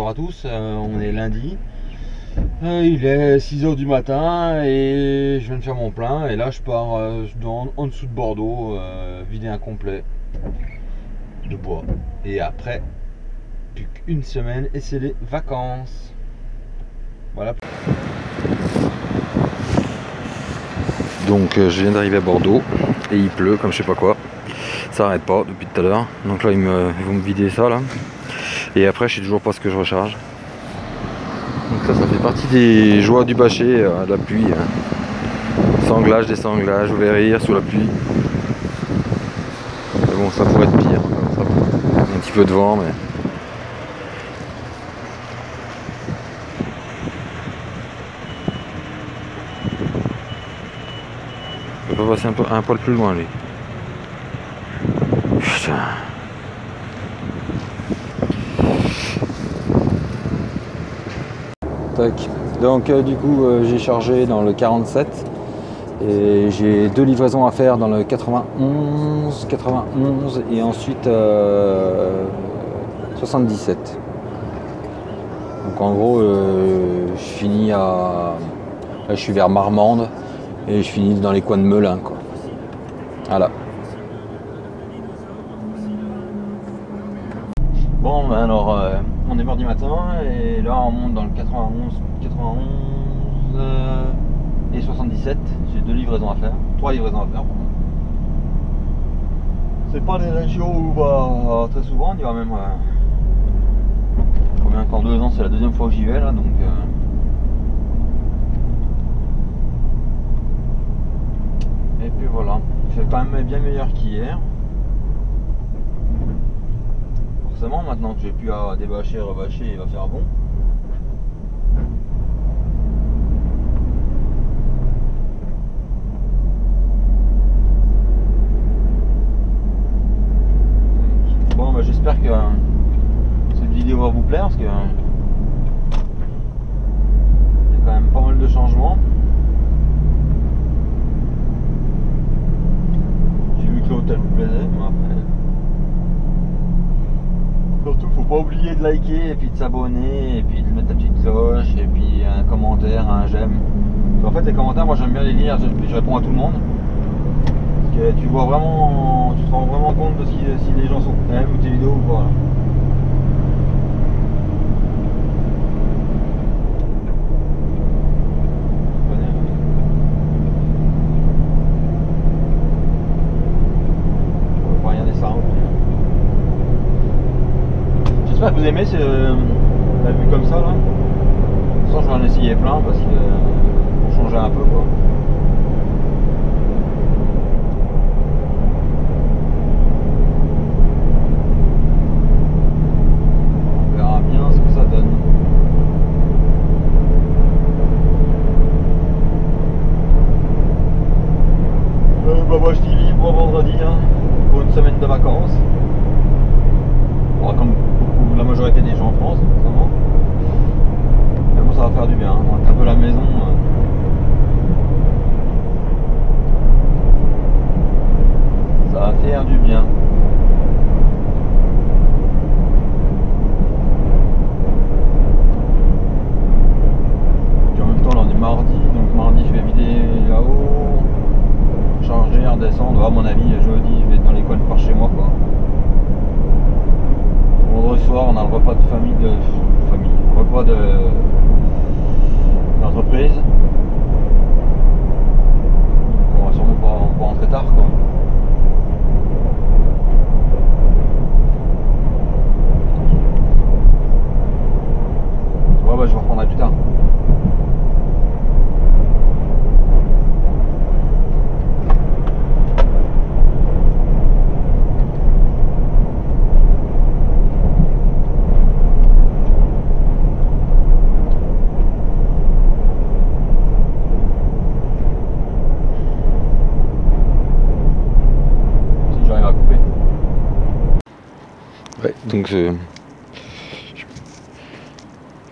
bonjour à tous, euh, on est lundi. Euh, il est 6h du matin et je viens de faire mon plein et là je pars euh, dans- en dessous de Bordeaux vider un complet de bois. Et après, plus qu'une semaine et c'est les vacances. Voilà. Donc je viens d'arriver à Bordeaux et il pleut comme je sais pas quoi. Ça arrête pas depuis tout à l'heure. Donc là ils, me, ils vont me vider ça là. Et après je sais toujours pas ce que je recharge. Donc ça ça fait partie des joies du bâcher, euh, de la pluie. hein. Sanglage, déssanglage, rire sous la pluie. Bon ça pourrait être pire. Ça va. Un petit peu de vent mais. Je peux passer un, peu, un poil plus loin lui. Donc euh, du coup euh, j'ai chargé dans le 47 et j'ai deux livraisons à faire dans le 91, 91 et ensuite euh, 77. Donc en gros euh, je finis à. Là je suis vers Marmande et je finis dans les coins de Melun quoi. Voilà. Bon, ben alors, euh, on est mardi matin et là on monte dans le 91, 91 euh, et 77. J'ai deux livraisons à faire, trois livraisons à faire. C'est pas des régions où on va très souvent, on y va même. Euh, combien qu'en deux ans, c'est la deuxième fois que j'y vais là donc. euh, Et puis voilà, il fait quand même bien meilleur qu'hier. Forcément, maintenant que j'ai plus à débâcher, rebâcher, il va faire bon. Bon, j'espère que cette vidéo va vous plaire parce que il y a quand même pas mal de changements. J'ai vu que l'hôtel vous plaisait, mais après. Surtout, faut pas oublier de liker et puis de s'abonner et puis de mettre ta petite cloche et puis un commentaire, un j'aime. En fait, les commentaires, moi j'aime bien les lire, je, je réponds à tout le monde. Que tu vois vraiment, tu te rends vraiment compte de si, si les gens sont aiment ou tes vidéos ou pas. là. Je connais. On va pas regarder ça. J'espère que vous aimez ce,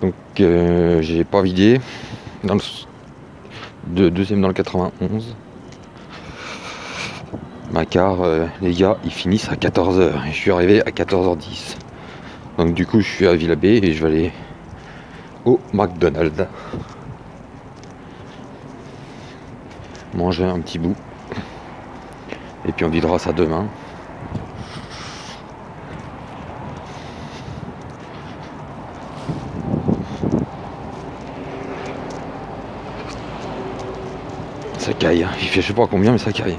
donc euh, j'ai pas vidé deuxième dans le 91 ma car euh, les gars ils finissent à 14h et je suis arrivé à 14h10 Donc du coup je suis à Villabé et je vais aller au McDonald's. Manger un petit bout. Et puis on videra ça demain. Ça caille, hein. il fait je sais pas combien mais ça caille.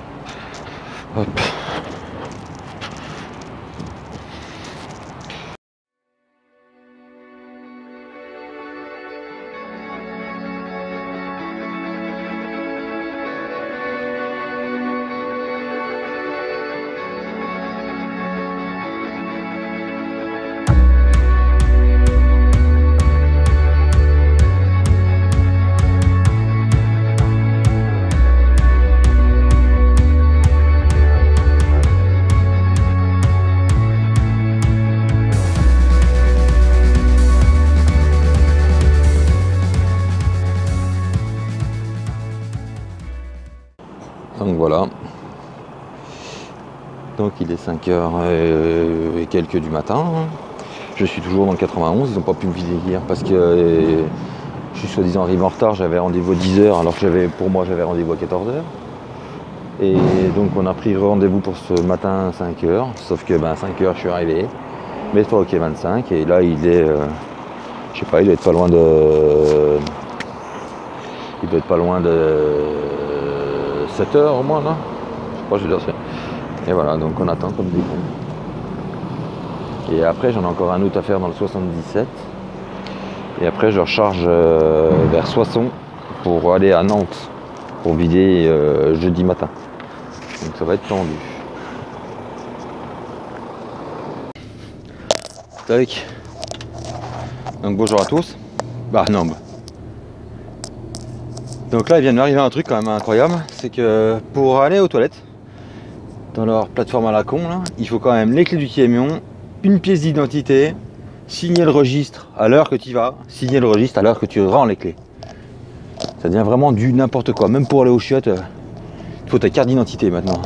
Donc il est 5h et quelques du matin. Je suis toujours dans le 91. Ils n'ont pas pu me vider hier parce que euh, je suis soi-disant arrivé en retard. J'avais rendez-vous à 10h alors que pour moi j'avais rendez-vous à 14h. Et donc on a pris rendez-vous pour ce matin 5h. Sauf que ben 5h je suis arrivé. Mais toi ok 25 et là il est euh, je sais pas il doit être pas loin de il doit être pas loin de 7 heures au moins là. Je sais pas, je veux dire c'est. Et voilà, donc on attend comme des cons. Et après j'en ai encore un autre à faire dans le 77. Et après je recharge euh, vers Soissons pour aller à Nantes pour vider euh, jeudi matin. Donc ça va être tendu. Tac. Donc bonjour à tous. Bah non. bah. Donc là, il vient de m'arriver un truc quand même incroyable, c'est que pour aller aux toilettes, dans leur plateforme à la con, il faut quand même les clés du camion, une pièce d'identité, signer le registre à l'heure que tu vas, signer le registre à l'heure que tu rends les clés. Ça devient vraiment du n'importe quoi. Même pour aller aux chiottes, euh, il faut ta carte d'identité maintenant.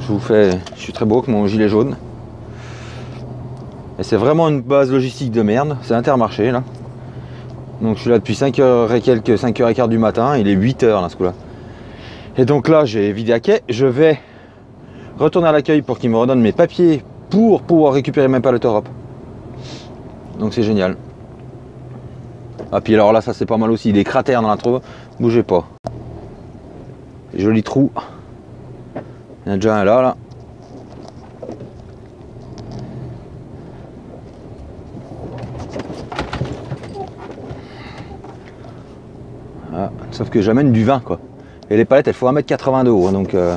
Je vous fais, je suis très beau avec mon gilet jaune. Et c'est vraiment une base logistique de merde. C'est Intermarché là. Donc je suis là depuis 5h et quelques, 5h15 du matin, il est 8h là ce coup-là. Et donc là j'ai vidé à quai, je vais retourner à l'accueil pour qu'il me redonne mes papiers pour pouvoir récupérer mes palettes Europe. Donc c'est génial. Ah puis alors là ça c'est pas mal aussi, des cratères dans la trou, bougez pas. Joli trou. Il y en a déjà un là là. Ah, sauf que j'amène du vin quoi. Et les palettes elles font 1m80 de haut hein, donc euh...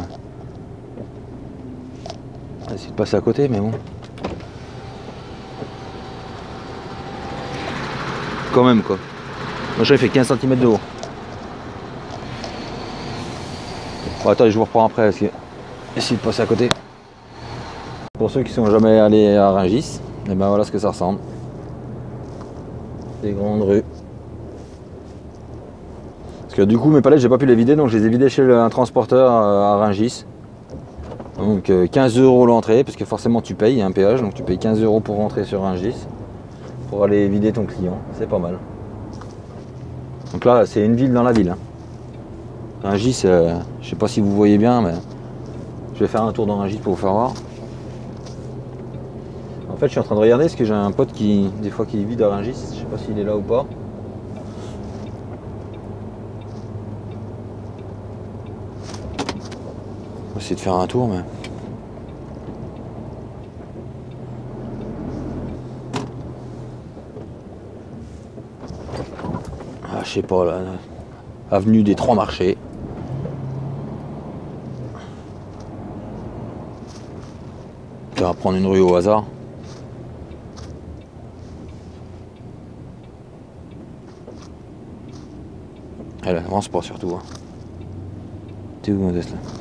essayer de passer à côté mais bon. Quand même quoi. Moi j'avais fait 15 cm de haut. Bon attendez je vous reprends après parce que essayer de passer à côté. Pour ceux qui sont jamais allés à Rungis, et ben voilà ce que ça ressemble. Des grandes rues. Que du coup mes palettes j'ai pas pu les vider donc je les ai vidées chez un transporteur euh, à Rungis. Donc euh, 15 euros l'entrée parce que forcément tu payes, il un péage donc tu payes 15 euros pour rentrer sur Rungis pour aller vider ton client, c'est pas mal. Donc là c'est une ville dans la ville. hein. Rungis, euh, je sais pas si vous voyez bien mais je vais faire un tour dans Rungis pour vous faire voir. En fait je suis en train de regarder parce que j'ai un pote qui des fois qui vide à Rungis, je sais pas s'il est là ou pas. On va essayer de faire un tour, mais. Ah, je sais pas, là. Avenue des Trois Marchés. On va prendre une rue au hasard. Elle avance pas surtout. Hein. T'es où, Modeste, là?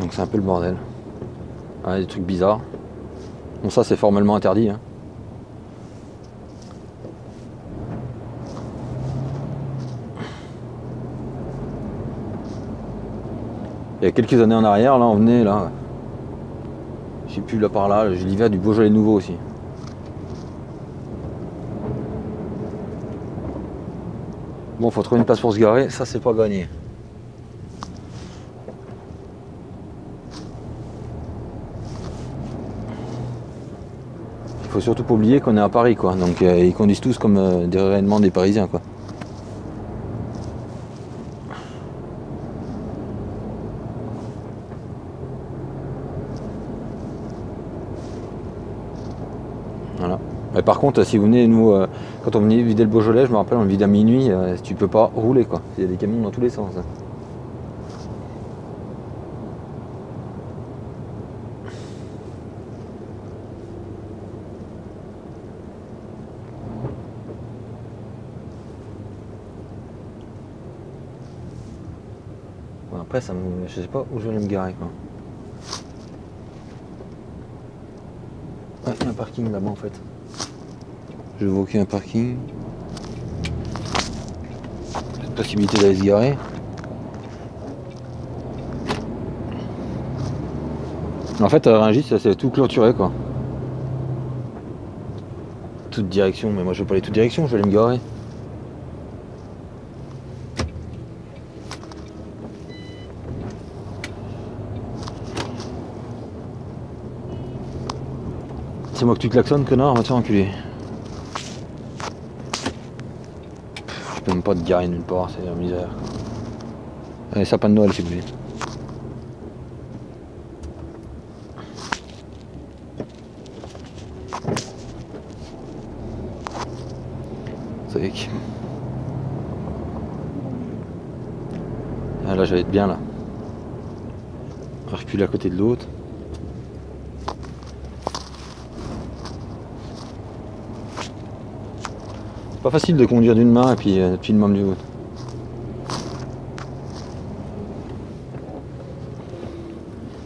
Donc c'est un peu le bordel. Des trucs bizarres. Bon ça c'est formellement interdit. hein. Il y a quelques années en arrière, là on venait là. Je sais plus là par là, j'ai l'hiver du Beaujolais nouveau aussi. Bon faut trouver une place pour se garer, ça c'est pas gagné. Il faut surtout pas oublier qu'on est à Paris quoi, donc euh, ils conduisent tous comme euh, des réellement des Parisiens quoi. Voilà. Par contre, si vous venez, nous, euh, quand on venait vider le Beaujolais, je me rappelle, on le vide à minuit, euh, tu peux pas rouler quoi. Il y a des camions dans tous les sens. hein. Après, ça me... je sais pas où je vais me garer quoi. Un parking là-bas en fait. Je vois qu'il y a un parking. Possibilité d'aller se garer. En fait, à Rungis, ça c'est tout clôturé quoi. Toute direction, mais moi je vais pas aller toute direction, je vais aller me garer. C'est moi que tu klaxonnes, connard, va te faire enculer. Je peux même pas te garer nulle part, c'est la misère. Allez, sapin de Noël, s'il vous plaît. Ah, là, j'allais être bien là. On va reculer à côté de l'autre. Pas facile de conduire d'une main et puis, euh, puis une main du l'autre.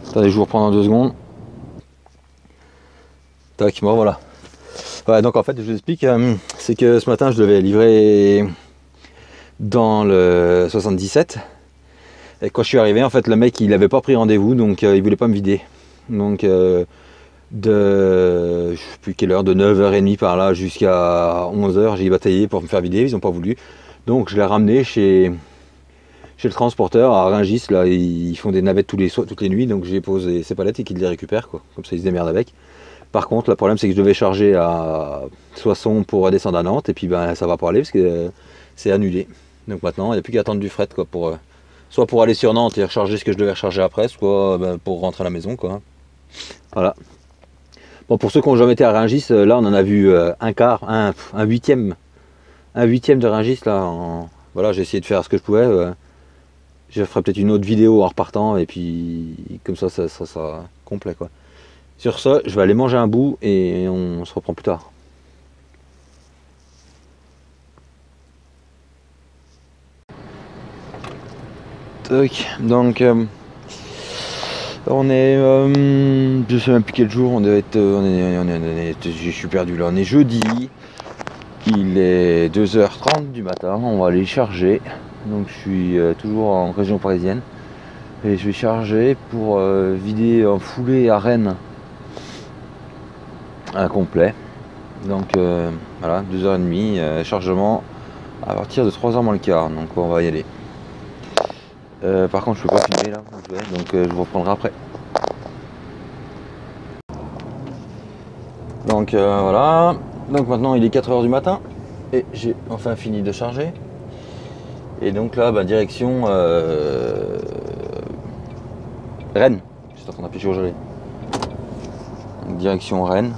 Attendez, je vous reprends dans deux secondes. Tac, bon voilà. Ouais, donc en fait, je vous explique, euh, c'est que ce matin, je devais livrer dans le 77. Et quand je suis arrivé, en fait, le mec, il avait pas pris rendez-vous, donc euh, il voulait pas me vider. Donc, euh, de, je sais plus quelle heure, de 9h30 par là jusqu'à 11h, j'ai bataillé pour me faire vider, ils n'ont pas voulu. Donc, je l'ai ramené chez, chez le transporteur à Rungis, là, ils font des navettes les toutes les nuits, donc j'ai posé ces palettes et qu'ils les récupèrent, quoi. Comme ça, ils se démerdent avec. Par contre, le problème, c'est que je devais charger à Soissons pour redescendre à Nantes, et puis ben, ça va pas aller parce que euh, c'est annulé. Donc maintenant, il n'y a plus qu'à attendre du fret, quoi, pour, euh, soit pour aller sur Nantes et recharger ce que je devais recharger après, soit ben, pour rentrer à la maison, quoi. Voilà. Bon, pour ceux qui n'ont jamais été à Rungis, euh, là, on en a vu euh, un quart, un, un huitième, un huitième de Rungis, là. Voilà, j'ai essayé de faire ce que je pouvais. euh. Je ferai peut-être une autre vidéo en repartant, et puis comme ça, ça, ça sera complet, quoi. Sur ce, je vais aller manger un bout et on se reprend plus tard. Donc on est, euh, je sais même plus quel jour, on doit être, euh, est, je suis perdu là, on est jeudi, il est 2h30 du matin, on va aller charger, donc je suis euh, toujours en région parisienne, et je vais charger pour euh, vider en foulée à Rennes. Un complet. Donc voilà, 2h30, euh, chargement à partir de 3h moins le quart, donc on va y aller. Par contre je peux pas filmer là, donc euh, je vous reprendrai après. Donc euh, voilà, donc maintenant il est 4h du matin et j'ai enfin fini de charger. Et donc là, bah, direction euh, Rennes. Je suis en train sur gelé. Direction Rennes.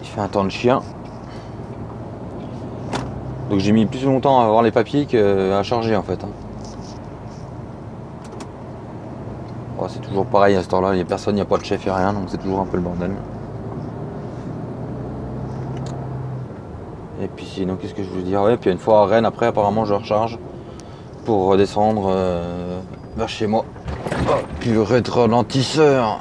Il fait un temps de chien. Donc j'ai mis plus longtemps à avoir les papiers qu'à charger en fait. hein. Oh, c'est toujours pareil à ce temps-là, il n'y a personne, il n'y a pas de chef, il n'y a rien, donc c'est toujours un peu le bordel. Et puis qu'est-ce que je voulais dire? Ouais, puis une fois à Rennes, après, apparemment, je recharge pour redescendre euh, vers chez moi. Oh, purée de ralentisseur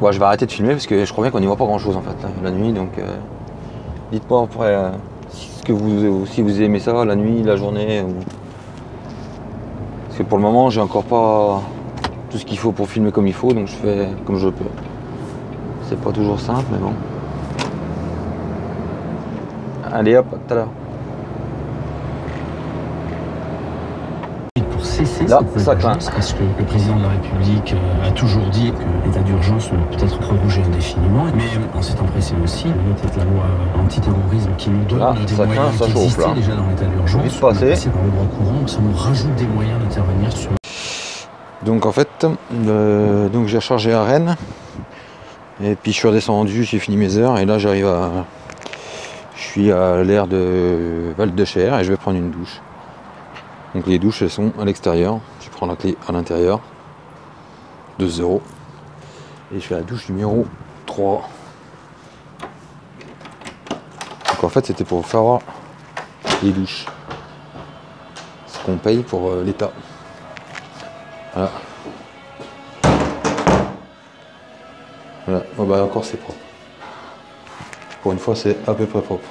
Ouais, je vais arrêter de filmer parce que je crois bien qu'on n'y voit pas grand-chose en fait, la nuit, donc... euh, Dites-moi après euh, que vous, si vous aimez ça, la nuit, la journée. Parce que pour le moment, j'ai encore pas tout ce qu'il faut pour filmer comme il faut, donc je fais comme je peux. C'est pas toujours simple, mais bon. Allez hop, à tout. pour cesser Là, ça d'urgence, parce que le président de la République euh, a toujours dit que l'état d'urgence peut être prorogé indéfiniment. Mais euh, en s'étant pressé aussi, il était la loi antiterrorisme qui nous donne Là, des ça craint, moyens ça qui existaient déjà dans l'état d'urgence. On passé par le droit courant, ça nous rajoute des moyens d'intervenir sur Donc en fait, euh, donc j'ai rechargé à Rennes. Et puis je suis redescendu, j'ai fini mes heures et là j'arrive à. Je suis à l'air de Val de Cher et je vais prendre une douche. Donc les douches elles sont à l'extérieur. Je prends la clé à l'intérieur. 2 euros. Et je fais la douche numéro 3. Donc en fait c'était pour faire les douches. Ce qu'on paye pour euh, l'État. Voilà. Voilà. Oh bah encore c'est propre. Pour une fois c'est à peu près propre.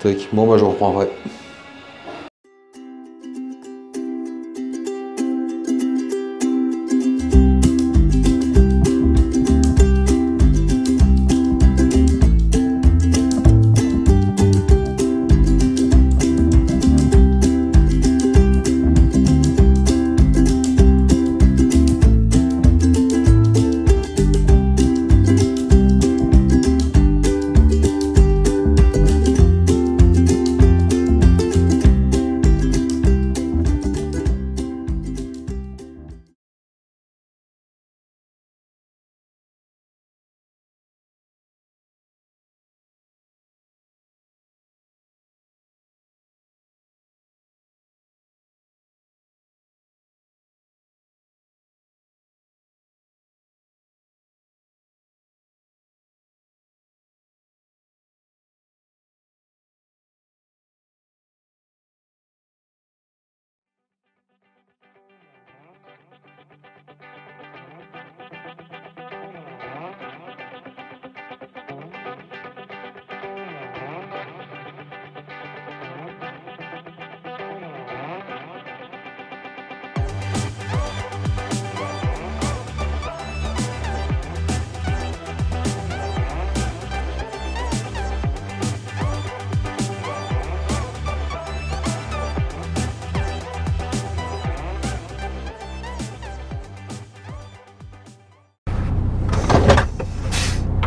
Tac. Bon bah je reprends après.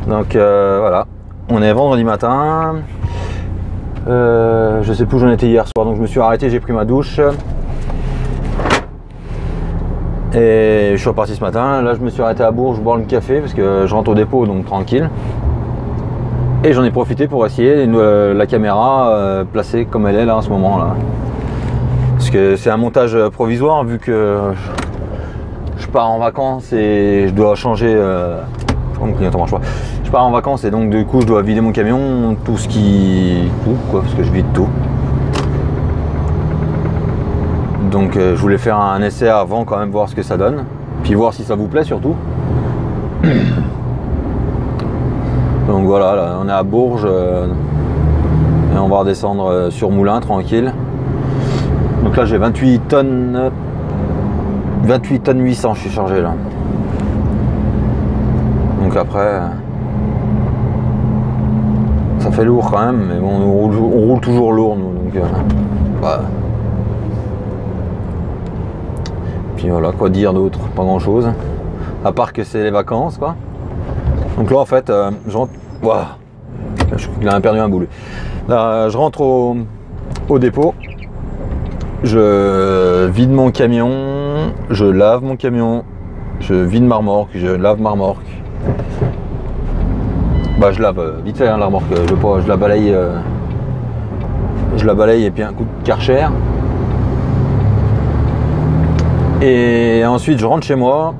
Donc euh, voilà, on est vendredi matin. Euh, je sais plus où j'en étais hier soir, donc je me suis arrêté, j'ai pris ma douche. Et je suis reparti ce matin. Là, je me suis arrêté à Bourges boire le café parce que je rentre au dépôt, donc tranquille. Et j'en ai profité pour essayer euh, la caméra placée comme elle est là en ce moment là. Parce que c'est un montage provisoire vu que je, pars en vacances et je dois changer. Euh, mon clignotant marche pas. Je pars en vacances et donc du coup je dois vider mon camion, tout ce qui. tout quoi, parce que je vide tout. Donc euh, je voulais faire un essai avant quand même voir ce que ça donne. Puis voir si ça vous plaît surtout. Donc voilà, là, on est à Bourges euh, et on va redescendre euh, sur Moulin tranquille. Donc là j'ai 28 tonnes. 28 tonnes 800 je suis chargé là. Donc après, ça fait lourd quand même, mais bon, on roule, toujours lourd nous. Donc, euh, bah. Puis voilà, quoi dire d'autre Pas grand chose. À part que c'est les vacances, quoi. Donc là, en fait, euh, je rentre. Ouah. Je a perdu un. Là, je rentre au, au dépôt. Je vide mon camion. Je lave mon camion. Je vide ma remorque. Je lave ma remorque. Bah je lave euh, vite fait hein, la remorque, pas- je la balaye euh, je la balaye et puis un coup de karcher. Et ensuite je rentre chez moi,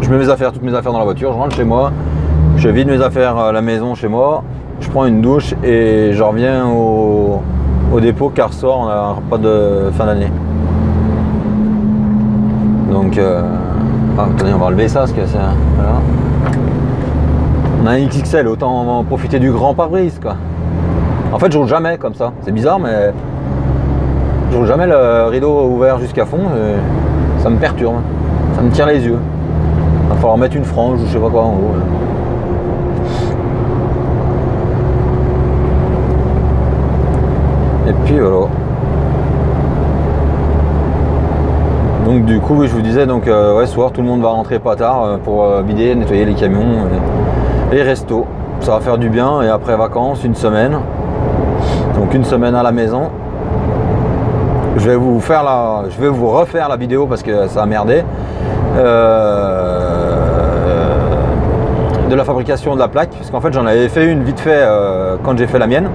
je mets mes affaires, toutes mes affaires dans la voiture, je rentre chez moi, je vide mes affaires à la maison chez moi, je prends une douche et je reviens au, dépôt car soir on n'a pas de fin d'année. Donc euh, ah, attendez, on va relever ça parce que c'est. Voilà. On a un XXL, autant en profiter du grand pare-brise quoi. En fait, je roule jamais comme ça. C'est bizarre, mais je roule jamais le rideau ouvert jusqu'à fond. et ça me perturbe. Ça me tire les yeux. Il va falloir mettre une frange ou je sais pas quoi en haut. Et puis voilà. Donc du coup, je vous disais, donc euh, ouais, soir, tout le monde va rentrer pas tard euh, pour euh, vider, nettoyer les camions les restos. Ça va faire du bien. Et après vacances, une semaine. Donc une semaine à la maison. Je vais vous faire la, je vais vous refaire la vidéo parce que ça a merdé. Euh, de la fabrication de la plaque, parce qu'en fait j'en avais fait une vite fait euh, quand j'ai fait la mienne.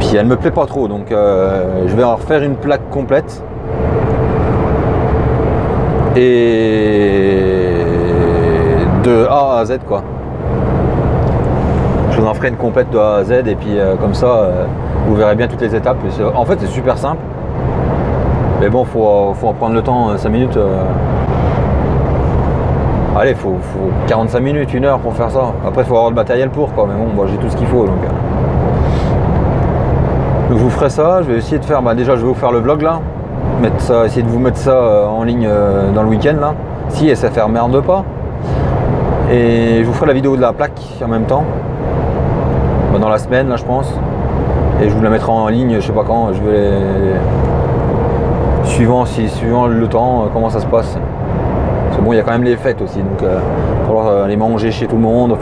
Puis elle me plaît pas trop, donc euh, je vais en refaire une plaque complète. Et de A à Z quoi. Je vous en ferai une complète de A à Z et puis euh, comme ça euh, vous verrez bien toutes les étapes. Et En fait c'est super simple. Mais bon faut, faut en prendre le temps, 5 minutes. euh. Allez, faut, faut 45 minutes, une heure pour faire ça. Après faut avoir le matériel pour quoi, mais bon moi j'ai tout ce qu'il faut donc. euh. Je vous ferai ça, je vais essayer de faire, bah déjà je vais vous faire le vlog là, mettre ça, essayer de vous mettre ça euh, en ligne euh, dans le week-end là, si SFR merde pas. Et je vous ferai la vidéo de la plaque en même temps, Bah, dans la semaine là je pense. Et je vous la mettrai en ligne, je sais pas quand, je vais suivant si suivant le temps, euh, comment ça se passe. Parce que bon il y a quand même les fêtes aussi, donc il va falloir euh, aller manger chez tout le monde,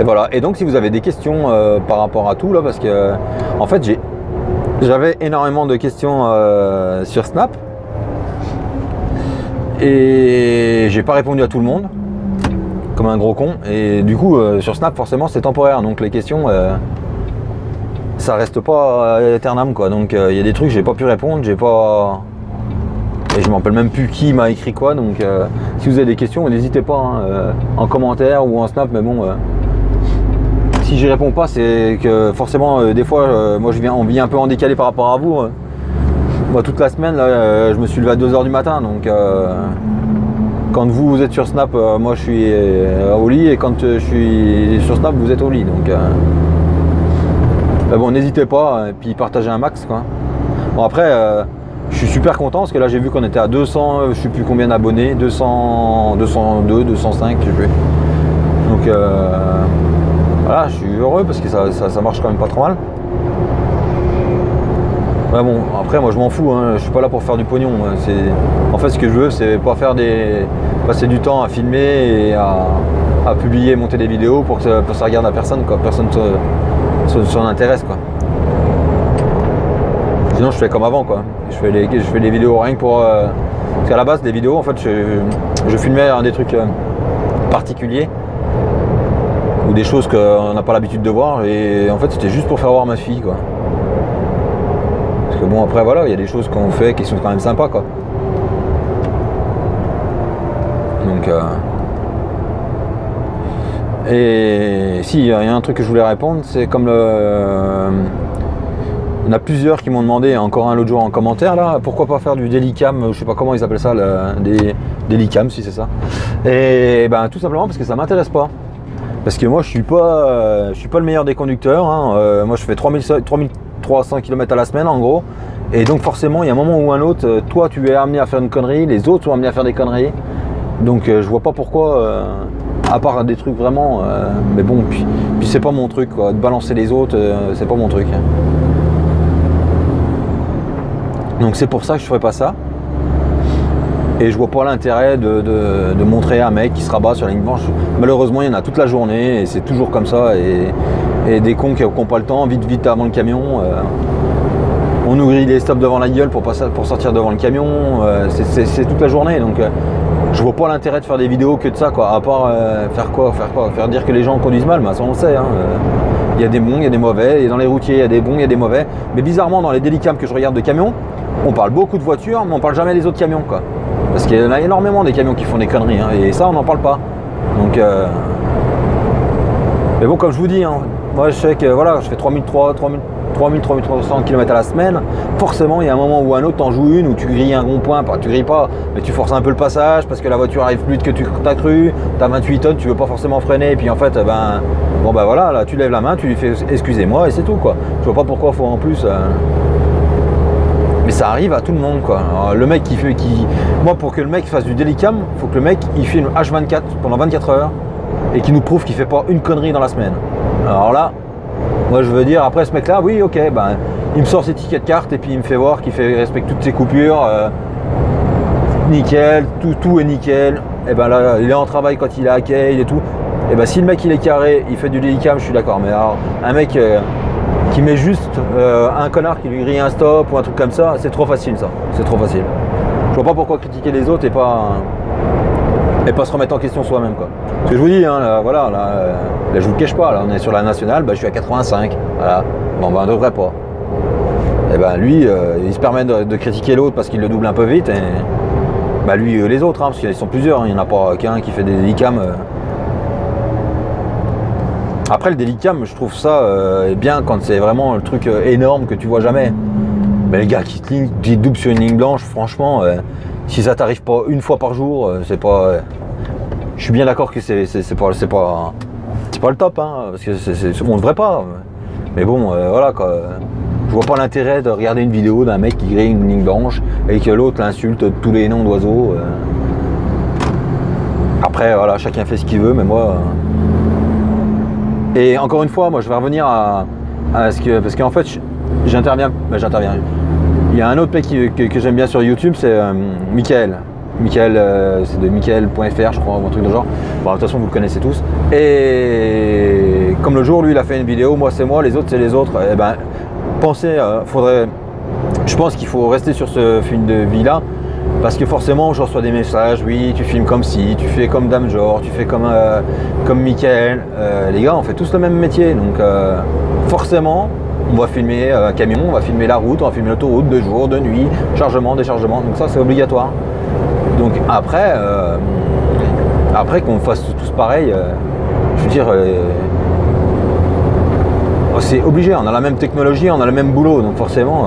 et voilà. Et donc si vous avez des questions euh, par rapport à tout là, parce que euh, en fait j'ai j'avais énormément de questions euh, sur Snap et j'ai pas répondu à tout le monde comme un gros con. Et du coup euh, sur Snap forcément c'est temporaire, donc les questions euh, ça reste pas euh, éternam quoi. Donc il y a des trucs j'ai pas pu répondre, j'ai pas et je me rappelle même plus qui m'a écrit quoi. Donc si vous avez des questions n'hésitez pas hein, en commentaire ou en Snap, mais bon. si j'y réponds pas, c'est que forcément, des fois, moi, je viens, on vit un peu en décalé par rapport à vous. Toute la semaine, là, euh, je me suis levé à 2h du matin. Donc, euh, quand vous, vous êtes sur Snap, euh, moi, je suis au lit. Et quand je suis sur Snap, vous êtes au lit. Donc, bon, n'hésitez pas. Et puis, partagez un max. Quoi. Bon, après, je suis super content parce que là, j'ai vu qu'on était à 200, euh, je sais plus combien d'abonnés. 200, 202, 205, je sais. Donc, voilà, je suis heureux parce que ça- ça marche quand même pas trop mal. Ouais bon, après moi je m'en fous, hein, je suis pas là pour faire du pognon. hein, En fait ce que je veux c'est pas faire passer du temps à filmer et à, publier, monter des vidéos pour que ça, pour regarde à personne quoi. Personne se- se- s'en intéresse quoi. Sinon je fais comme avant quoi. Je fais les, je fais des vidéos rien que pour. euh, Parce qu'à la base des vidéos en fait je, je filmais des trucs euh, particuliers ou des choses qu'on n'a pas l'habitude de voir et en fait c'était juste pour faire voir ma fille quoi. Que bon après voilà, il y a des choses qu'on fait qui sont quand même sympas quoi. Donc euh, Et si, il y a un truc que je voulais répondre, c'est comme le. Y en a plusieurs qui m'ont demandé, encore un l'autre jour en commentaire là, pourquoi pas faire du Delicam, je sais pas comment ils appellent ça, le, des Delicam si c'est ça. Et ben tout simplement parce que ça m'intéresse pas. Parce que moi je suis pas, euh, je suis pas le meilleur des conducteurs. hein. Euh, moi je fais 3000 3300 km à la semaine en gros. Et donc forcément il y a un moment ou un autre, euh, toi tu es amené à faire une connerie, les autres sont amenés à faire des conneries. Donc euh, je vois pas pourquoi, euh, à part des trucs vraiment, mais bon, puis, c'est pas mon truc quoi, de balancer les autres, c'est pas mon truc. Donc c'est pour ça que je ferai pas ça. Et je vois pas l'intérêt de, de- montrer un mec qui se rabat sur la ligne blanche. Malheureusement, il y en a toute la journée et c'est toujours comme ça. Et, et des cons qui n'ont pas le temps, vite, vite avant le camion. euh, on nous grille les stops devant la gueule pour, pour sortir devant le camion. euh, c'est- toute la journée. Donc euh, je vois pas l'intérêt de faire des vidéos que de ça, quoi. À part faire quoi Faire quoi Faire dire que les gens conduisent mal, mais ça on le sait. hein. Il y a des bons, il y a des mauvais. Et dans les routiers, il y a des bons, il y a des mauvais. Mais bizarrement, dans les délicams que je regarde de camions, on parle beaucoup de voitures, mais on parle jamais des autres camions, quoi. Parce qu'il y en a énormément des camions qui font des conneries, hein, et ça, on n'en parle pas. Donc, mais bon, comme je vous dis, hein, moi, je sais que voilà, je fais 3300, 3000 3000, 3300 km à la semaine, forcément il y a un moment ou un autre, t'en joues une où tu grilles un rond-point, tu grilles pas, mais tu forces un peu le passage parce que la voiture arrive plus vite que tu as cru, t'as 28 tonnes, tu veux pas forcément freiner, et puis en fait, eh ben, bon ben voilà, là tu lèves la main, tu lui fais excusez-moi et c'est tout quoi. Je vois pas pourquoi faut en plus. Euh, mais ça arrive à tout le monde quoi. le mec qui fait qui. Moi pour que le mec fasse du délicam, faut que le mec il filme H24 pendant 24 heures et qui nous prouve qu'il fait pas une connerie dans la semaine. Alors là, moi je veux dire, après ce mec là, oui ok, ben il me sort ses tickets de carte et puis il me fait voir qu'il fait respecte toutes ses coupures. Euh, nickel, tout, tout est nickel. Et ben là, il est en travail quand il est à quai et tout. Et ben si le mec il est carré, il fait du délicam, je suis d'accord. Mais alors, un mec euh, qui met juste euh, un connard qui lui grille un stop ou un truc comme ça, c'est trop facile ça. C'est trop facile. Je vois pas pourquoi critiquer les autres et pas et pas se remettre en question soi-même quoi. Ce que je vous dis, hein, voilà, là, je vous le cache pas, là, on est sur la nationale, bah, je suis à 85. Voilà. Bon ben on devrait pas. Et ben lui, euh, il se permet de, critiquer l'autre parce qu'il le double un peu vite et bah lui et les autres, hein, parce qu'ils sont plusieurs, hein. il n'y en a pas qu'un qui fait des délicams. Euh. Après le délicam, je trouve ça euh, bien quand c'est vraiment le truc énorme que tu vois jamais. Mais le gars qui te double sur une ligne blanche, franchement, si ça t'arrive pas une fois par jour, euh, c'est pas. Euh, je suis bien d'accord que c'est pas, pas, pas le top, hein, parce que on devrait pas. Mais bon, euh, voilà quoi. Je vois pas l'intérêt de regarder une vidéo d'un mec qui grille une ligne blanche et que l'autre l'insulte tous les noms d'oiseaux. Après, voilà, chacun fait ce qu'il veut, mais moi. Et encore une fois, moi je vais revenir à, ce que. Parce qu'en fait, j'interviens. Ben, j'interviens. Il y a un autre mec que, j'aime bien sur YouTube, c'est euh, Michael. Michael, euh, c'est de michael.fr, je crois, ou un truc de genre. Bon, de toute façon, vous le connaissez tous. Et comme le jour, lui, il a fait une vidéo, moi c'est moi, les autres c'est les autres. Et eh ben, pensez, euh, faudrait. Je pense qu'il faut rester sur ce film de vie là. Parce que forcément, je reçois des messages, oui, tu filmes comme si, tu fais comme Dame Jor, tu fais comme, comme Michael. les gars, on fait tous le même métier. Donc, forcément, on va filmer un camion, on va filmer la route, on va filmer l'autoroute de jour, de nuit, chargement, déchargement. Donc ça c'est obligatoire. Donc après, euh, après qu'on fasse tous pareil, euh, je veux dire, euh, c'est obligé. On a la même technologie, on a le même boulot, donc forcément,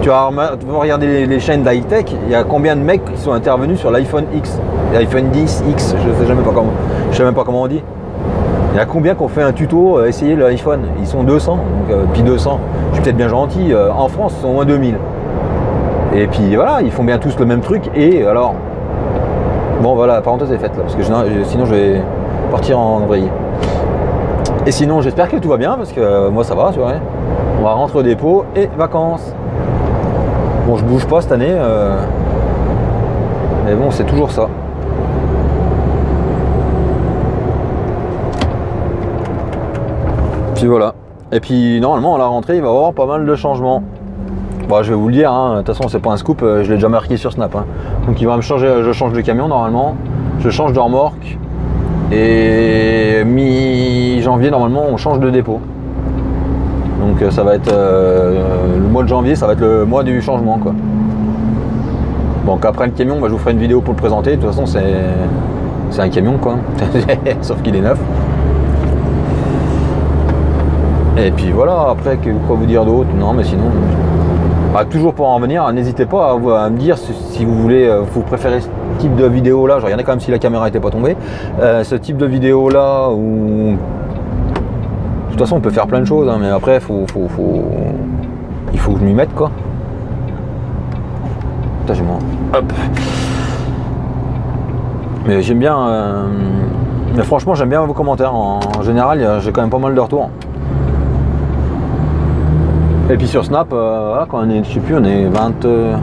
tu vas, regarder les, chaînes d'high-tech, il y a combien de mecs qui sont intervenus sur l'iPhone X, l'iPhone 10 X, je sais jamais pas comment, je sais même pas comment on dit. Il y a combien qu'on fait un tuto essayer l'iPhone Ils sont 200, donc puis 200. Je suis peut-être bien gentil. En France, ils sont au moins 2000. Et puis voilà, ils font bien tous le même truc. Et alors, bon voilà, la parenthèse est faite là, parce que sinon je vais partir en vrille. Et sinon, j'espère que tout va bien, parce que moi ça va, tu vois. On va rentrer au dépôt et vacances. Bon, je bouge pas cette année, mais bon, c'est toujours ça. voilà. Et puis normalement à la rentrée il va y avoir pas mal de changements. Bon, je vais vous le dire, hein. de toute façon c'est pas un scoop, euh, je l'ai déjà marqué sur Snap. Hein. Donc il va me changer, je change de camion normalement, je change de remorque et mi-janvier normalement on change de dépôt. Donc euh, ça va être euh, le mois de janvier, ça va être le mois du changement quoi. Donc après le camion, bah, je vous ferai une vidéo pour le présenter. De toute façon c'est un camion quoi, sauf qu'il est neuf. Et puis voilà, après, quoi vous dire d'autre? Non, mais sinon, bah, toujours pour en venir, n'hésitez pas à, me dire si, vous voulez, euh, vous préférez ce type de vidéo là. Je regardais quand même si la caméra n'était pas tombée. Euh, ce type de vidéo là où. De toute façon, on peut faire plein de choses, hein, mais après, faut, faut, il faut que je m'y mette quoi. Putain, j'ai Hop. Mais j'aime bien. Euh, mais franchement, j'aime bien vos commentaires. En général, j'ai quand même pas mal de retours. Et puis sur Snap, euh, quand on est, je sais plus, on est 20. Euh,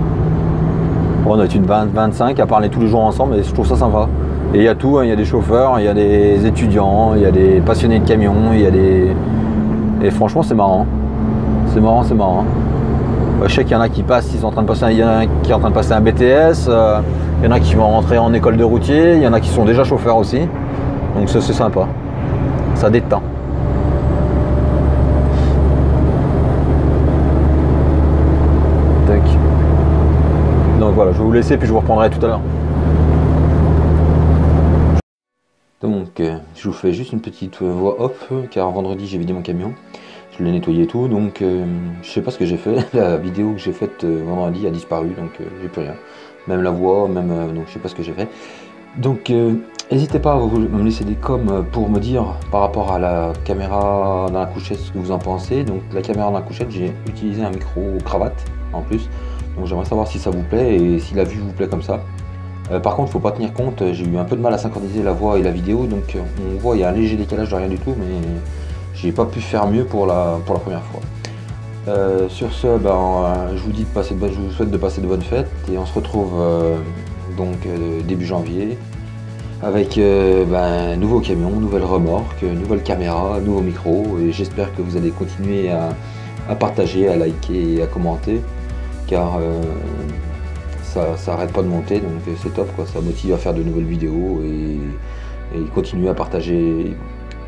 on est une 20, 25 à parler tous les jours ensemble et je trouve ça sympa. Et il y a tout, hein, il y a des chauffeurs, il y a des étudiants, il y a des passionnés de camions, il y a des. Et franchement c'est marrant. C'est marrant, c'est marrant. je sais qu'il y en a qui passent, ils sont en train de passer il y en a qui est en train de passer un BTS, euh, il y en a qui vont rentrer en école de routier, il y en a qui sont déjà chauffeurs aussi. Donc ça c'est sympa. Ça détend. Donc voilà, je vous laisser puis je vous reprendrai tout à l'heure. Donc euh, je vous fais juste une petite voix off car vendredi j'ai vidé mon camion. Je l'ai nettoyé et tout, donc euh, je sais pas ce que j'ai fait. La vidéo que j'ai faite euh, vendredi a disparu, donc euh, j'ai plus rien. Même la voix, même donc je sais pas ce que j'ai fait. Donc n'hésitez pas à vous- me laisser des coms pour me dire par rapport à la caméra dans la couchette ce que vous en pensez. Donc la caméra dans la couchette, j'ai utilisé un micro cravate en plus. Donc j'aimerais savoir si ça vous plaît et si la vue vous plaît comme ça. Euh, par contre, faut pas tenir compte, j'ai eu un peu de mal à synchroniser la voix et la vidéo, donc euh, on voit il y a un léger décalage de rien du tout, mais j'ai pas pu faire mieux pour la, première fois. Euh, sur ce, ben, je vous dis de passer de je vous souhaite de passer de bonnes fêtes et on se retrouve donc début janvier avec euh, ben, nouveau camion, nouvelle remorque, nouvelle caméra, nouveau micro et j'espère que vous allez continuer à, à partager, à liker et à commenter car euh, ça, ça pas de monter donc euh, c'est top quoi, ça motive à faire de nouvelles vidéos et, et continuer à partager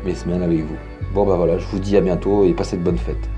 mes semaines avec vous. Bon bah voilà, je vous dis à bientôt et passez de bonnes fêtes.